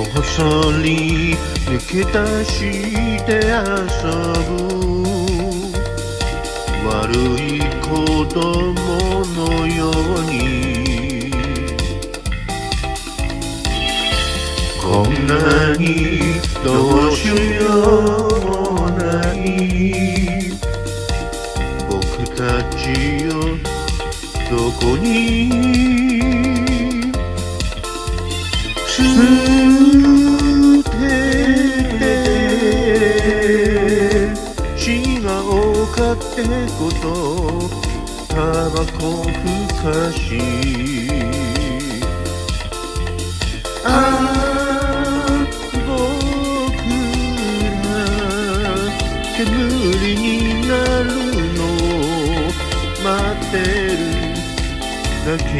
こっそり抜け出して遊ぶ悪い子供のようにこんなにどうしようもない僕たちをどこに捨てて血が多かってことタバコふかしああ僕ら煙になるのを待ってるだけ